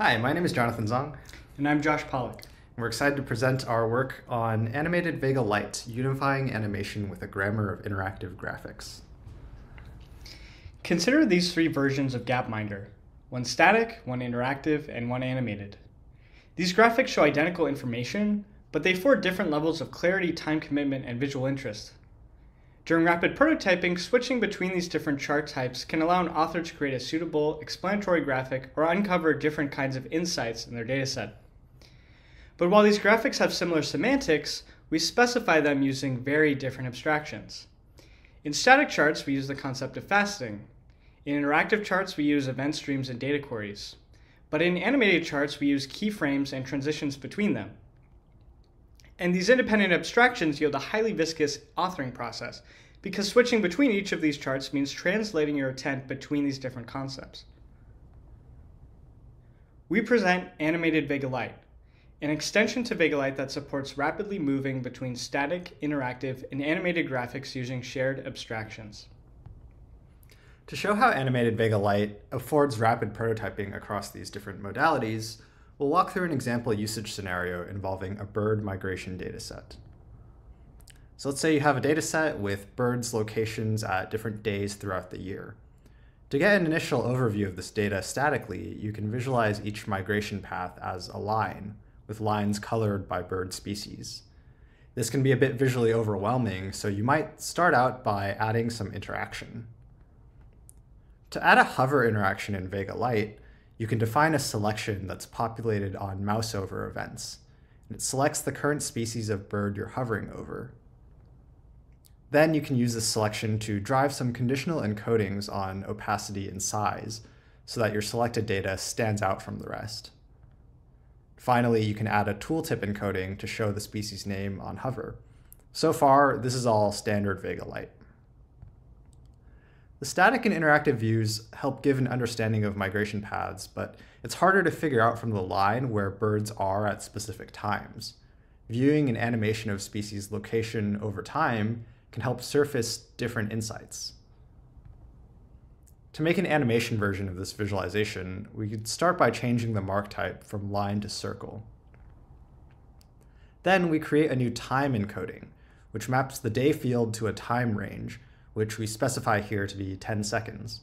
Hi, my name is Jonathan Zong. And I'm Josh Pollock. We're excited to present our work on animated Vega Lite, unifying animation with a grammar of interactive graphics. Consider these three versions of Gapminder, one static, one interactive, and one animated. These graphics show identical information, but they afford different levels of clarity, time commitment, and visual interest. During rapid prototyping, switching between these different chart types can allow an author to create a suitable explanatory graphic or uncover different kinds of insights in their dataset. But while these graphics have similar semantics, we specify them using very different abstractions. In static charts, we use the concept of faceting. In interactive charts, we use event streams and data queries. But in animated charts, we use keyframes and transitions between them. And these independent abstractions yield a highly viscous authoring process because switching between each of these charts means translating your intent between these different concepts. We present Animated Vega Lite, an extension to Vega Lite that supports rapidly moving between static, interactive, and animated graphics using shared abstractions. To show how animated Vega Lite affords rapid prototyping across these different modalities, we'll walk through an example usage scenario involving a bird migration dataset. So let's say you have a dataset with birds' locations at different days throughout the year. To get an initial overview of this data statically, you can visualize each migration path as a line, with lines colored by bird species. This can be a bit visually overwhelming, so you might start out by adding some interaction. To add a hover interaction in Vega Lite, you can define a selection that's populated on mouseover events. And it selects the current species of bird you're hovering over. Then you can use this selection to drive some conditional encodings on opacity and size so that your selected data stands out from the rest. Finally, you can add a tooltip encoding to show the species name on hover. So far, this is all standard Vega Lite. The static and interactive views help give an understanding of migration paths, but it's harder to figure out from the line where birds are at specific times. Viewing an animation of species location over time can help surface different insights. To make an animation version of this visualization, we could start by changing the mark type from line to circle. Then we create a new time encoding, which maps the day field to a time range which we specify here to be 10 seconds.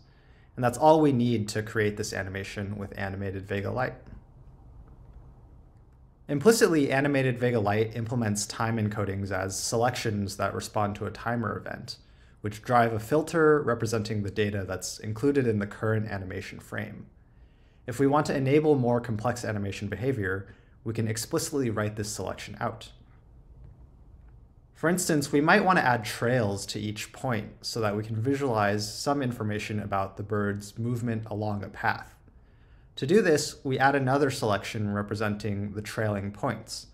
And that's all we need to create this animation with animated Vega Lite. Implicitly, animated Vega Lite implements time encodings as selections that respond to a timer event, which drive a filter representing the data that's included in the current animation frame. If we want to enable more complex animation behavior, we can explicitly write this selection out. For instance, we might want to add trails to each point so that we can visualize some information about the bird's movement along a path. To do this, we add another selection representing the trailing points.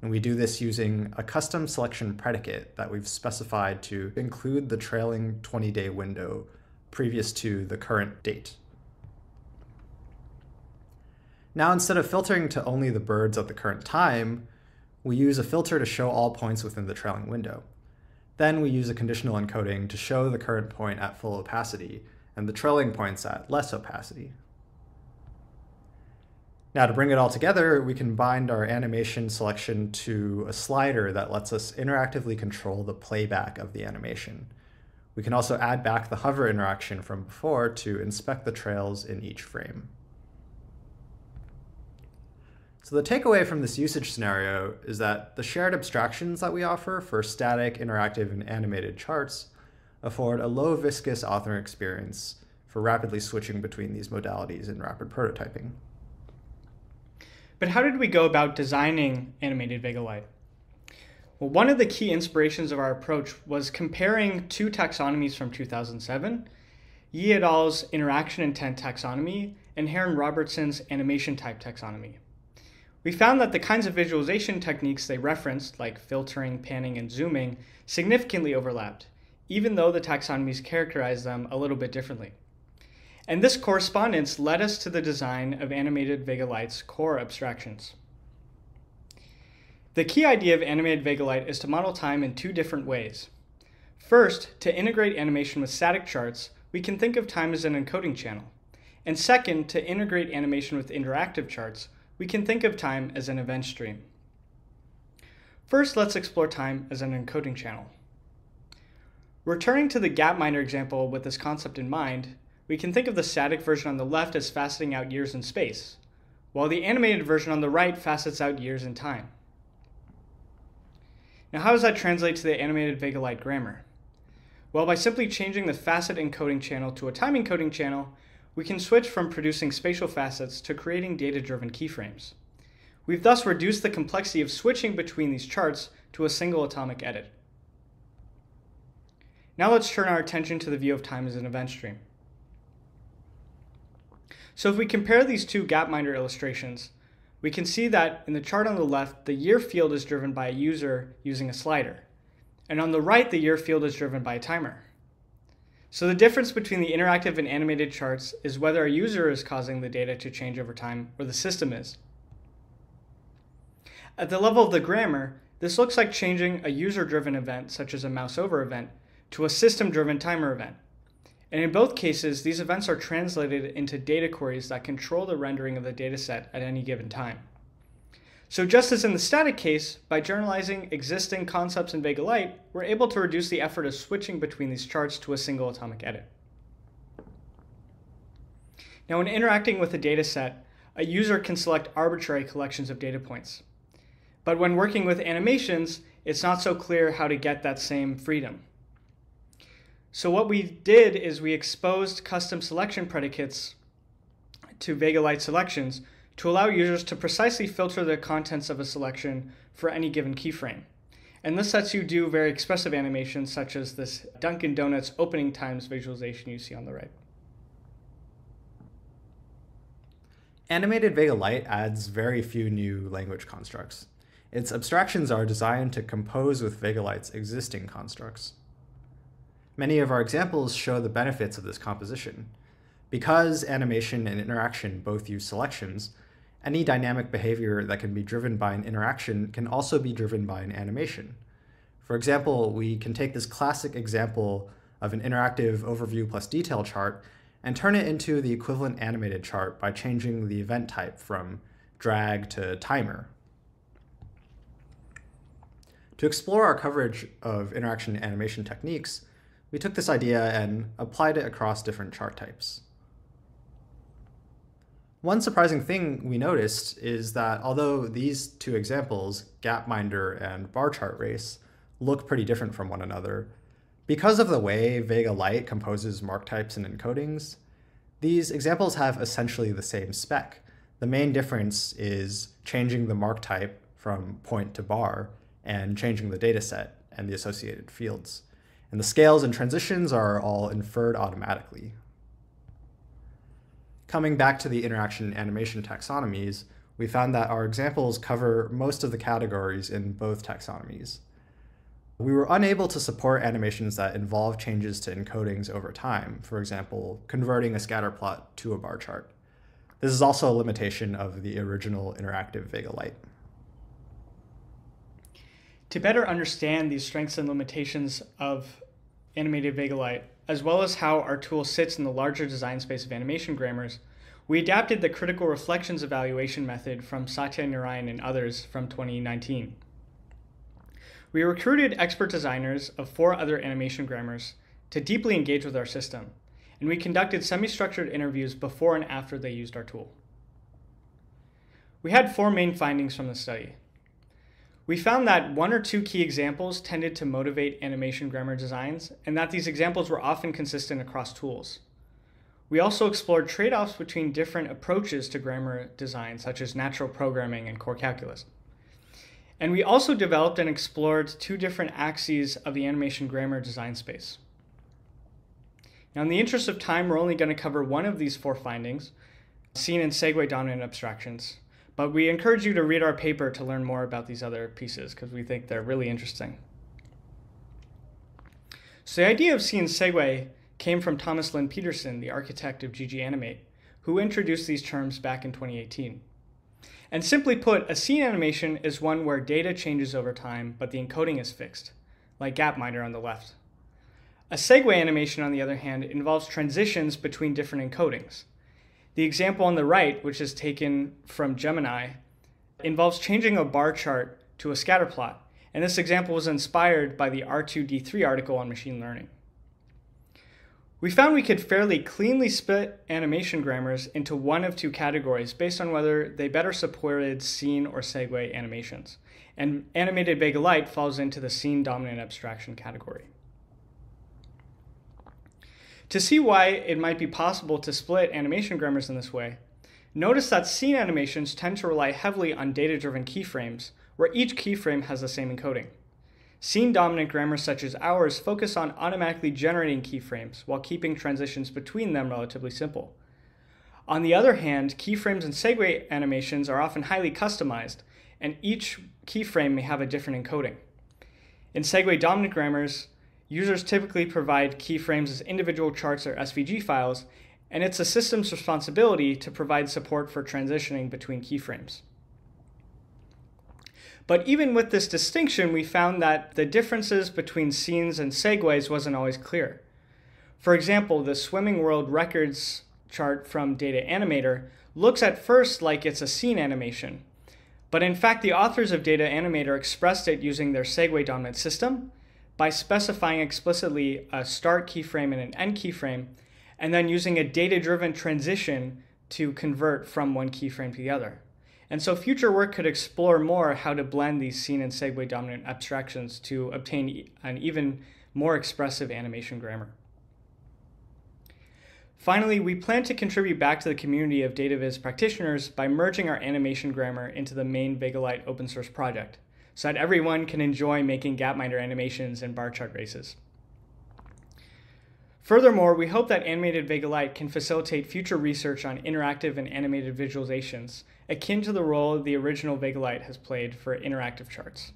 And we do this using a custom selection predicate that we've specified to include the trailing 20-day window previous to the current date. Now, instead of filtering to only the birds at the current time, we use a filter to show all points within the trailing window. Then we use a conditional encoding to show the current point at full opacity and the trailing points at less opacity. Now to bring it all together, we can bind our animation selection to a slider that lets us interactively control the playback of the animation. We can also add back the hover interaction from before to inspect the trails in each frame. So the takeaway from this usage scenario is that the shared abstractions that we offer for static, interactive, and animated charts afford a low viscous authoring experience for rapidly switching between these modalities in rapid prototyping. But how did we go about designing animated Vega Lite? Well, one of the key inspirations of our approach was comparing two taxonomies from 2007, Yi et al.'s interaction intent taxonomy and Heer and Robertson's animation type taxonomy. We found that the kinds of visualization techniques they referenced, like filtering, panning, and zooming, significantly overlapped, even though the taxonomies characterized them a little bit differently. And this correspondence led us to the design of animated Vega Lite's core abstractions. The key idea of animated Vega Lite is to model time in two different ways. First, to integrate animation with static charts, we can think of time as an encoding channel. And second, to integrate animation with interactive charts, we can think of time as an event stream. First, let's explore time as an encoding channel. Returning to the Gapminder example with this concept in mind, we can think of the static version on the left as faceting out years in space, while the animated version on the right facets out years in time. Now how does that translate to the animated Vega Lite grammar? Well, by simply changing the facet encoding channel to a time encoding channel, we can switch from producing spatial facets to creating data-driven keyframes. We've thus reduced the complexity of switching between these charts to a single atomic edit. Now let's turn our attention to the view of time as an event stream. So if we compare these two Gapminder illustrations, we can see that in the chart on the left, the year field is driven by a user using a slider. And on the right, the year field is driven by a timer. So the difference between the interactive and animated charts is whether a user is causing the data to change over time or the system is. At the level of the grammar, this looks like changing a user-driven event, such as a mouse over event, to a system-driven timer event. And in both cases, these events are translated into data queries that control the rendering of the dataset at any given time. So just as in the static case, by generalizing existing concepts in Vega Lite, we're able to reduce the effort of switching between these charts to a single atomic edit. Now when interacting with a dataset, a user can select arbitrary collections of data points. But when working with animations, it's not so clear how to get that same freedom. So what we did is we exposed custom selection predicates to Vega Lite selections to allow users to precisely filter the contents of a selection for any given keyframe. And this lets you do very expressive animations such as this Dunkin' Donuts opening times visualization you see on the right. Animated Vega Lite adds very few new language constructs. Its abstractions are designed to compose with Vega Lite's existing constructs. Many of our examples show the benefits of this composition. Because animation and interaction both use selections, any dynamic behavior that can be driven by an interaction can also be driven by an animation. For example, we can take this classic example of an interactive overview plus detail chart and turn it into the equivalent animated chart by changing the event type from drag to timer. To explore our coverage of interaction animation techniques, we took this idea and applied it across different chart types. One surprising thing we noticed is that although these two examples, Gapminder and bar chart race, look pretty different from one another, because of the way Vega Lite composes mark types and encodings, these examples have essentially the same spec. The main difference is changing the mark type from point to bar and changing the dataset and the associated fields and the scales and transitions are all inferred automatically. Coming back to the interaction animation taxonomies, we found that our examples cover most of the categories in both taxonomies. We were unable to support animations that involve changes to encodings over time, for example, converting a scatter plot to a bar chart. This is also a limitation of the original interactive Vega Lite. To better understand these strengths and limitations of animated Vega Lite, as well as how our tool sits in the larger design space of animation grammars, we adapted the critical reflections evaluation method from Satyanarayan and others from 2019. We recruited expert designers of four other animation grammars to deeply engage with our system, and we conducted semi-structured interviews before and after they used our tool. We had four main findings from the study. We found that one or two key examples tended to motivate animation grammar designs, and that these examples were often consistent across tools. We also explored trade-offs between different approaches to grammar design, such as natural programming and core calculus. And we also developed and explored two different axes of the animation grammar design space. Now, in the interest of time, we're only going to cover one of these four findings, scene in segue dominant abstractions. But we encourage you to read our paper to learn more about these other pieces because we think they're really interesting. So the idea of scene segue came from Thomas Lin Pedersen, the architect of GGAnimate, who introduced these terms back in 2018. And simply put, a scene animation is one where data changes over time, but the encoding is fixed, like Gapminder on the left. A segue animation, on the other hand, involves transitions between different encodings. The example on the right, which is taken from Gemini, involves changing a bar chart to a scatter plot, and this example was inspired by the R2D3 article on machine learning. We found we could fairly cleanly split animation grammars into one of two categories based on whether they better supported scene or segue animations. And animated Vega Lite falls into the scene dominant abstraction category. To see why it might be possible to split animation grammars in this way, notice that scene animations tend to rely heavily on data-driven keyframes, where each keyframe has the same encoding. Scene dominant grammars such as ours focus on automatically generating keyframes while keeping transitions between them relatively simple. On the other hand, keyframes and segue animations are often highly customized, and each keyframe may have a different encoding. In segue dominant grammars, users typically provide keyframes as individual charts or SVG files, and it's a system's responsibility to provide support for transitioning between keyframes. But even with this distinction, we found that the differences between scenes and segues wasn't always clear. For example, the swimming world records chart from Data Animator looks at first like it's a scene animation. But in fact, the authors of Data Animator expressed it using their segue dominant system by specifying explicitly a start keyframe and an end keyframe, and then using a data driven transition to convert from one keyframe to the other. And so future work could explore more how to blend these scene and segue dominant abstractions to obtain an even more expressive animation grammar. Finally, we plan to contribute back to the community of DataViz practitioners by merging our animation grammar into the main VegaLite open source project, so that everyone can enjoy making Gapminder animations and bar chart races. Furthermore, we hope that animated Vega Lite can facilitate future research on interactive and animated visualizations, akin to the role the original Vega Lite has played for interactive charts.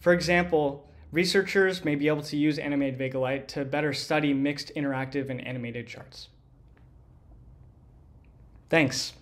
For example, researchers may be able to use animated Vega Lite to better study mixed interactive and animated charts. Thanks.